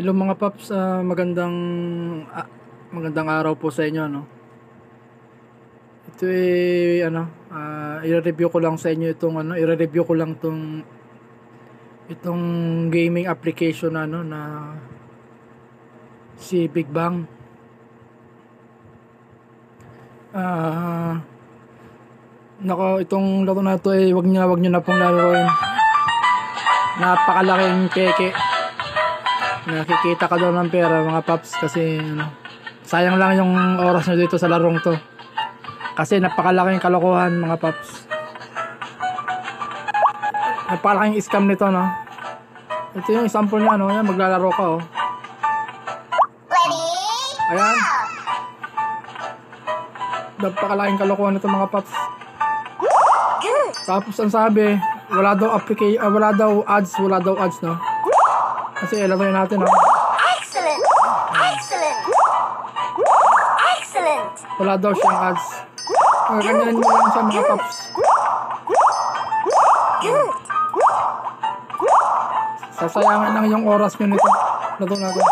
Hello mga paps, ah, magandang ah, magandang araw po sa inyo no. Ito eh ano, ah, i-review ko lang sa inyo itong ano, i-review ko lang tong itong gaming application ano na si Big Bang. Ah Nako, itong laro na to eh, wag niyo wag niyo na pong laruin. Napakalaking keke nakikita ka daw ng pera mga paps kasi ano, sayang lang yung oras nyo dito sa larong to. Kasi napakalaking kalokohan mga paps. Napakalaking scam nito no? Ito yung example niya no? Yan maglalaro ka oh. Ayan. Napakalaking kalokohan nito mga paps. Tapos ang sabi wala daw application wala daw ads wala daw ads no kasi laruin natin, oh. Excellent! Excellent! Excellent! Wala daw siyang ads. Uh, ganyan mo lang siya mga paps. Sasayangin lang yung oras nyo nito. Laro natin.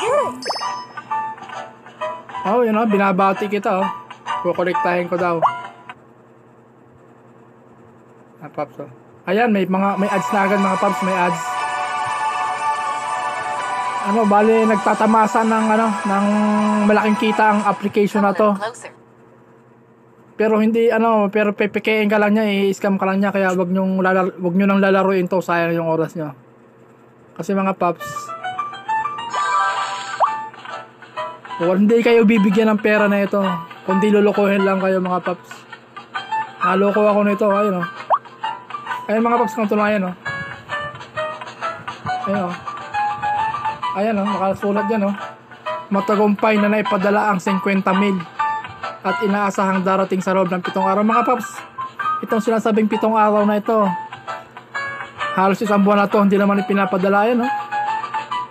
Good! Oh, yun oh, binabati kita oh. Kukolektahin ko daw. Ah, paps oh. Ayan, may mga may ads na agad mga paps, may ads. Ano, bali nagtatamasa ng ano, ng malaking kita ang application na to. Pero hindi ano, pero PPKin ka lang niya, i-scam ka lang niya kaya wag niyo lalar wag niyo nang lalaruin to, sayang yung oras niyo. Kasi mga paps, Kung hindi kayo bibigyan ng pera na ito, kundi lulukuhin lang kayo mga paps. Naloko ako nito, ayun oh. Ayun mga paps kung tunayan oh. Ayun oh. Ayan oh, nakasulat dyan oh. Matagumpay na naipadala ang 50 mil at inaasahang darating sa loob ng pitong araw mga paps. Itong sinasabing pitong araw na ito. Halos isang buwan na to, hindi naman ipinapadala yan oh.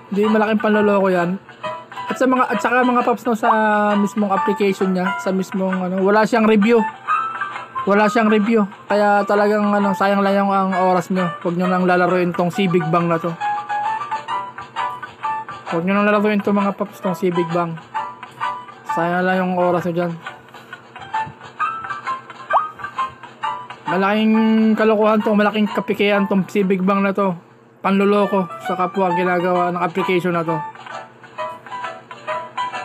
Hindi malaking panloloko yan. At sa mga at saka mga paps no sa mismong application niya, sa mismong ano, wala siyang review. Wala siyang review. Kaya talagang ano, sayang lang yung ang oras niyo. Huwag niyo nang lalaruin tong Big Bang na to. Huwag niyo nang lalaruin tong mga paps si Big Bang. Sayang lang yung oras niyo diyan. Malaking kalokohan tong malaking kapikian tong Big Bang na to. Panloloko sa kapwa ginagawa ng application na to.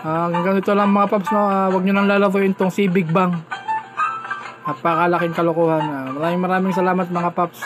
Ah, hanggang dito lang mga paps, no? Ah, huwag nyo nang lalaruin tong Big Bang. Napakalaking kalokohan. Ah, maraming maraming salamat mga paps.